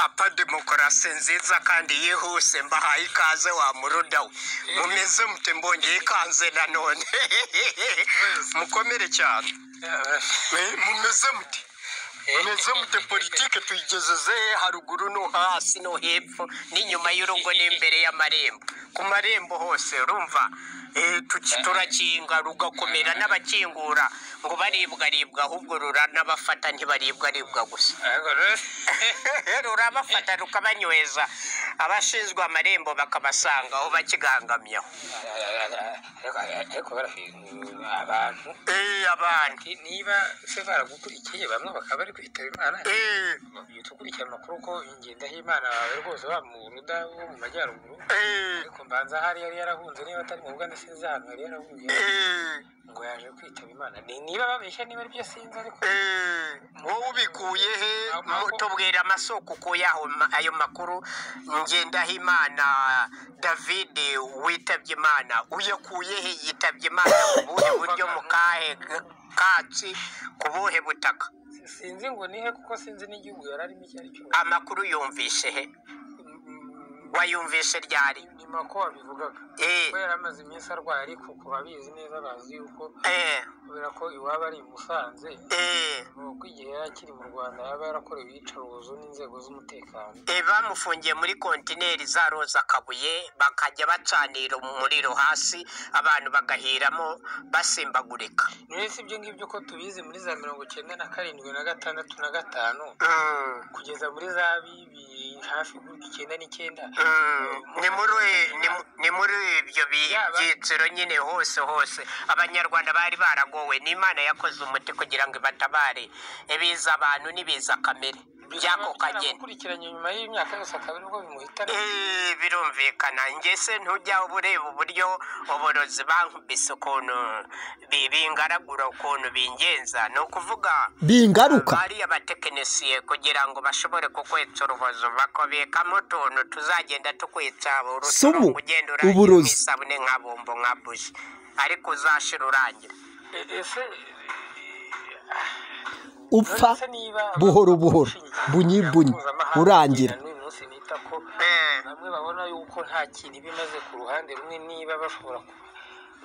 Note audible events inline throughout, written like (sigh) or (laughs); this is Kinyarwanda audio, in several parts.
papa demokarasi nziza kandi yihuse mbahaye ikaze wa murudawe mumeze mute mbongeye ikaze nanone mukomere cyane. Eh, mumeze mute. Mumeze mute politike tuyigezeze haruguru no hasi no hepfo n'inyuma y'urugo n'imbere y'amarembo. Ku marembo hose urumva? Eh, turakinga rugakomera n'abakingura. Ngo baribwaribwa ahubwo ruranabafata ntibaribwaribwa gusa. Rurabafata (laughs) rukabanyweza abashinzwe amarembo bakabasanga aho bakigangamyeho ariko abantu. Eh, abantu. Niba se baragukurikiye bamwe bakaba bari kwitaba imana? Eh, uhita ukurikira amakuru ko ingendahimana bawe rwose wa mu ruda wo mu majyaruguru. Eh, ariko mbanza hari yari yarahunze niba atari mu buganda sinzi ahantu yari yarahungiye eh, ngo yaje kwitaba imana. Ni- niba babeshya niba ari byo sinzi ariko eh. wowe ubikuye he tubwira amasoko ukuye aho ma- ayo makuru. Ngendahimana david witabye imana. Uyakuye he? Yitabye imana. Ku buhe buryo mu kahe katsi ku buhe butaka? Sinzi ngo nihe kuko sinzi n'igihugu yari arimo icyo ari cyo amakuru yumvishe he? Wayumvishe ryari? Ni mako wabivugaga. Eh, ko yari amaze iminsi arwaye ariko ku babizi neza bazi yuko eh, kubera ko iwaba ari i musanze eh. nuko igihe yari akiri mu rwanda yaba yarakorewe iyicarubozo n'inzego z'umutekano. Bamufungiye muri kontineri za roza kabuye bakajya bacanira umuriro hasi abantu bagahiramo basimbagurika. Nuretse ibyo ngibyo ko tubizi muri za mirongo icyenda na karindwi na gatandatu na gatanu Mm, kugeza muri za bibiri hafi icyenda n'icyenda. Ni muri ni mu- ni muri ibyo byiciro nyine hose hose. Abanyarwanda bari baragowe n'imana yakoze umuti kugira ngo ibatabare. Ibiza abantu n'ibiza kamere. By'ako kageni gukurikiranye nyuma y'imyaka yose akaba ari bwo bimuhitana. Eh, birumvikana. Ngese ntujya ureba uburyo uburozi bankubise ukuntu bi- bingaragura ukuntu bingenza. Ni ukuvuga bingaruka. bariya batekinisiye kugira ngo bashobore kukwetsa urubozo. Bakabikamo utuntu tuzagenda tukwitsa Sumu, ugenda urangira isabune nka bombo nka buji. Ariko uzashira urangira. E- ese upfa buhoro buhoro. urangira. munsi nita ko Eh, bamwe babona yuko nta kintu iba imaze ku ruhande rumwe niba bashobora kuba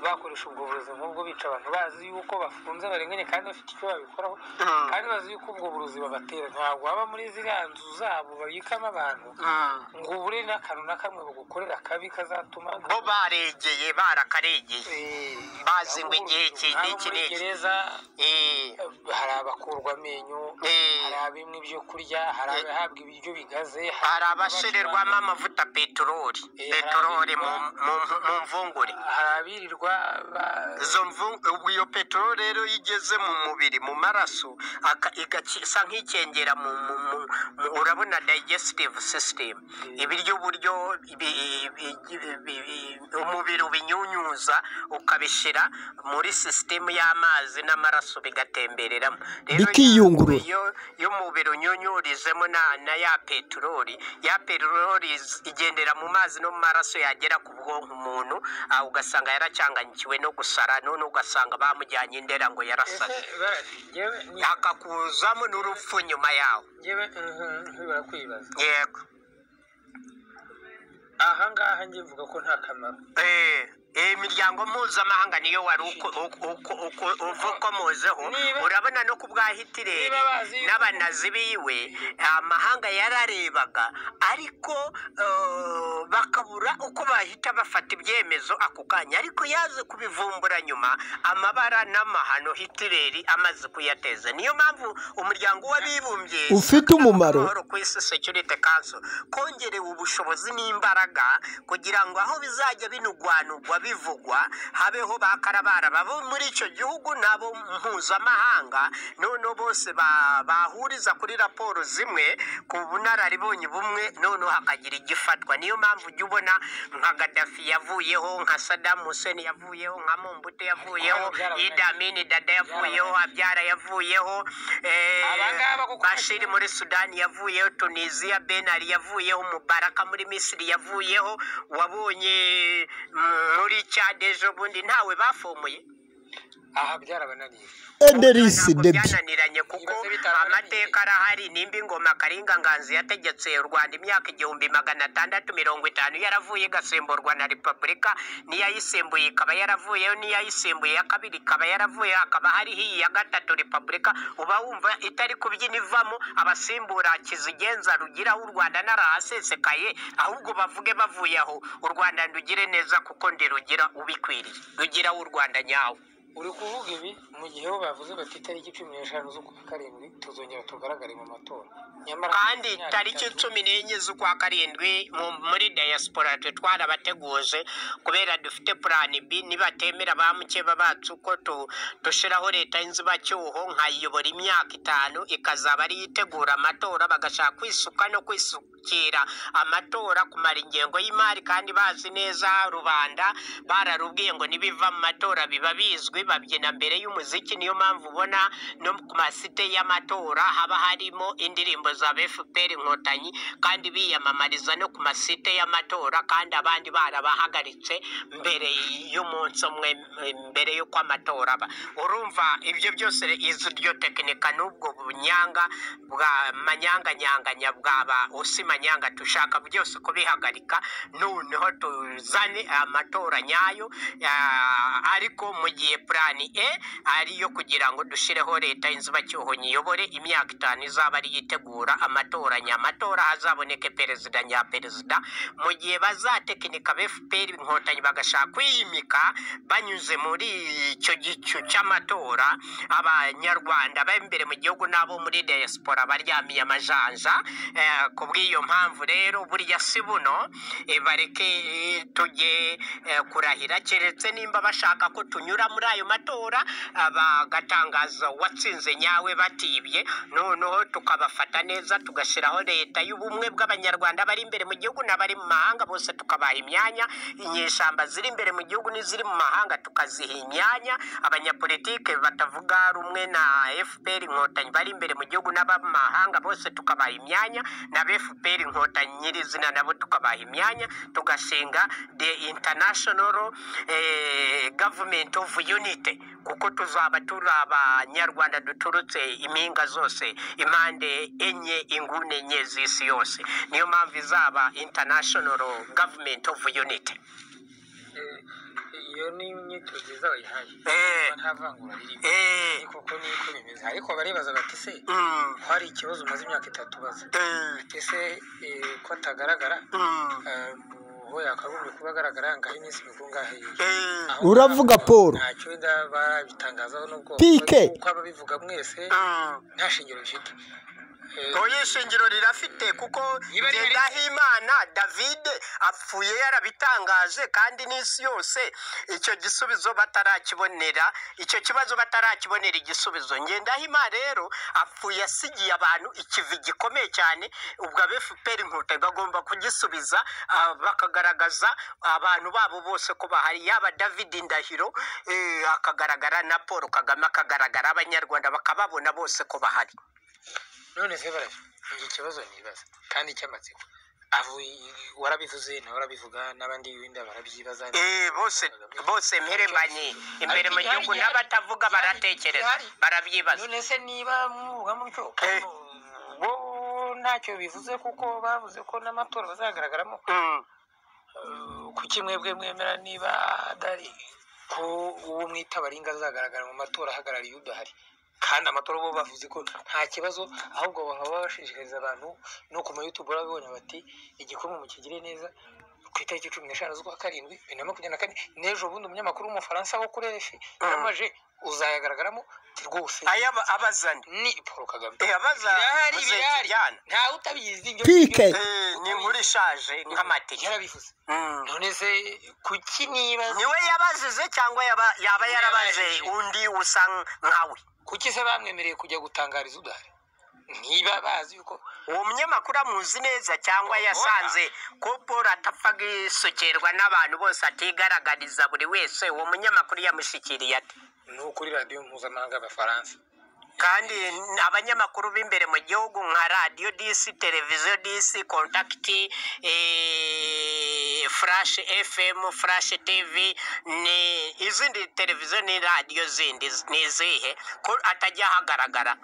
bakoresha ubwo burozi nk'ubwo bica abantu bazi yuko bafunze barenganye kandi bafite icyo babikoraho Mm. kandi bazi yuko ubwo burozi babatera ntabwo waba muri ziriya nzu zabo babikamo abantu mm. ngo ubure n'akantu na kamwe bagukorera kabi kazatuma bo baregeye barakaregeye Eh, bazi ngo igihe iki n'iki n'iki. Eh, hari abakurwa amenyo eh. hari abimwa ibyo kurya hari abahabwa ibiryo bigaze hari abashirirwamo amavuta peteroli peteroli mu mvungure hari abirirwa iyo peteroli rero iyo igeze mu mubiri mu maraso igasa mu urabona digestive system ibiryo uburyo umubiri ubinyunyuza ukabishyira muri sisitemu y'amazi n'amaraso bigatembereramo Bikiyungurura. iyo umubiri unyunyurijemo na, ya peteroli ya peteroli igendera mu mazi no mu maraso yagera ku bwonko umuntu ah, ugasanga yaracanganyikiwe no gusara none ugasanga bamujyanye indera ngo yarasaze hakakuzamo n'urupfu nyuma njyewe mhm, yego. Aha ngaha njye mvuga ko nta kamaro. Eh, eh, imiryango mpuzamahanga niyo wari uko- uko- uko- uko- uva ukomozeho urabona no ku bwa hitireri n'abanazi biwe amahanga yararebaga. Ariko eh, bakabura uko bahita bafata ibyemezo ako kanya ariko yaje kubivumbura nyuma amabara n'amahano hitireri amaze kuyateza. Niyo mpamvu umuryango w'abibumbye Ufite umumaro. ku isi security council. Kongerewe ubushobozi n'imbaraga kugira ngo aho bizajya binugwanugwa bivugwa habeho ba karabara babo muri icyo gihugu n'abo mpuzamahanga noneho bose ba- bahuriza kuri raporo zimwe ku bunararibonye bumwe noneho hakagira igifatwa. Niyo mpamvu ujya ubona nka gadafi yavuyeho nka sadamu hussein yavuyeho nka mombute yavuyeho idi amini dada yavuyeho abyara yavuyeho eh, bashiri muri sudani yavuyeho tunisiya benari yavuyeho mubaraka muri misiri yavuyeho wabonye mm, muri cyade ejo bundi ntawe bafomuye aha byarabananiye enderisi debi byananiranye kuko amateka arahari nimba ingoma karinga nganzi yategetse u rwanda imyaka igihumbi magana atandatu mirongo itanu yaravuye igasimburwa na repubulika n'iyayisimbuye ikaba yaravuyeho n'iyayisimbuye ya kabiri ikaba yaravuye hakaba hariho iyi ya gatatu repubulika uba wumva itari kubyina ivamo abasimbura kizigenza rugiraho u rwanda narahasesekaye ahubwo bavuge bavuye aho. U rwanda ndugire neza kuko ndi rugira ubikwiriye. Rugiraho u rwanda nyawo uri kuvuga ibi? Mu gihe bo bavuze bati itariki cumi n'eshanu z'ukwa karindwi tuzongera tugaragare mu matora. Kandi tariki cumi n'enye z'ukwa karindwi mu- muri diaspora twe twarabateguje kubera dufite purani b. Nibatemera ba mukeba bacu ko dushiraho leta y'inzibacyuho nkayiyobora imyaka itanu ikazaba ariyo itegura amatora bagashaka kwisuka no kwisukira amatora kumara ingengo y'imari kandi bazi neza rubanda bararubwiye ngo nibiva mu matora biba bizwi babyina mbere y'umuziki niyo mpamvu ubona no ku masite y'amatora haba harimo indirimbo za fpr inkotanyi kandi biyamamariza no ku masite y'amatora kandi abandi barabahagaritse mbere y'umunsi umwe mbere y'uko amatora aba. Urumva ibyo byose izi ryo tekinika n'ubwo bunyanga bwa manyanganyanganya bwaba usi manyanga dushaka byose kubihagarika noneho tuzane amatora nyayo ariko mu gihe purani e ariyo kugira ngo dushyireho leta y'inzibacyuho nyiyobore imyaka itanu izaba ari yitegura amatora nyamatora hazaboneke perezida. Nyaperezida mu gihe bazatekinika fpr inkotanyi bagashaka kwiyimika banyuze muri icyo gicu cy'amatora abanyarwanda b'imbere mu gihugu n'abo muri diaspora baryamiye amajanja eh, ku bw'iyo mpamvu rero burya si buno eh, bareke tujye eh, kurahira. Keretse nimba bashaka ko tunyura muri ayo matora bagatangaza uwatsinze nyawe batibye noneho tukabafata neza tugashyiraho leta y'ubumwe bw'abanyarwanda bari imbere mu gihugu n'abari mu mahanga bose tukabaha imyanya inyeshyamba ziri imbere mu gihugu n'iziri mu mahanga tukaziha imyanya. Abanyapolitike batavuga rumwe na fpr inkotanyi bari imbere mu gihugu n'aba mu mahanga bose tukabaha imyanya na fpr inkotanyi nyirizina nabo tukabaha imyanya. Tugashinga the international eh, government of unity kuko tuzaba turi abanyarwanda duturutse impinga zose impande enye. Inguni enye z'isi yose niyo mpamvu izaba international government of unity. Eh, iyo ni imyitozo iza bayihaye Eh. nta vangura ririmo eh, ni koko niko bimeze. Ariko baribaza bati se mm, ko hari ikibazo umaze imyaka itatu ubaza eh, ese eh, ko atagaragara? Mm, eh, ho yakagombye kuba agaragara ngaho iminsi mikuru ngaho eh, Uravuga Paul. ntacyo wenda barabitangazaho n'ubwo Pike. uko ababivuga mwese mm. nta shingiro bifite. Eh, oya ishingiro rirafite kuko Ngendahimana david apfuye yarabitangaje kandi n'isi yose icyo gisubizo batarakibonera icyo kibazo batarakibonera igisubizo. Ngendahimana rero apfuye asigiye abantu ikivi gikomeye cyane ubwo abe fpr inkotanyi bagomba kugisubiza ah, bakagaragaza abantu babo bose ko bahari. Yaba david ndahiro eh, akagaragara na paul kagame akagaragara abanyarwanda bakababona bose ko bahari. None se barabyo iki kibazo nibaza. Kandi cy'amatsiko warabivuze nawe urabivuga n'abandi wenda barabyibaza Eh, bose bose mperembanye imbere mu gihugu n'abatavuga baratekereza barabyibaza. None se niba muvuga mutyo Eh. bo ntacyo bivuze kuko bavuze ko n'amatora bazagaragaramo. Mm. Eh, kuki mwebwe mwemera niba adari ko uwo mwita baringa azagaragara mu matora ahagarariye udahari? Kandi amatora bo bavuze ko nta kibazo ahubwo bakaba bashishikariza abantu no ku mayutubu barabibonye bati igikombe mukigire neza ku itariki cumi n'eshanu z'ukwa karindwi bibiri na makumyabiri na kane n'ejo bundi umunyamakuru w'umufaransa wo kuri efi yamaje uzayagaragaramo ati rwose abazana ni paul kagame. Eh, abaza birahari ntawe utabizi ibyo Pike. Eh, ni inkuru ishaje nk'amatike yarabivuze. Mm. none se kuki niba ni we yabazize cyangwa yaba- yarabaze undi usa nkawe kuki se bamwemereye kujya gutangariza udahari? ntiba bazi yuko uwo munyamakuru amuzi neza cyangwa yasanze ko paul atapfa gusokerwa n'abantu bose atigaragariza buri wese uwo munyamakuru yamushyikiriye ati ni ukuri radiyo mpuzamahanga y'abafaransa. kandi abanyamakuru b'imbere mu gihugu nka radiyo disi televiziyo disi kontakiti eh, furashi efemu furashi tivi ni izindi televiziyo ni radiyo zindi ni izihe ko atajya ahagaragara.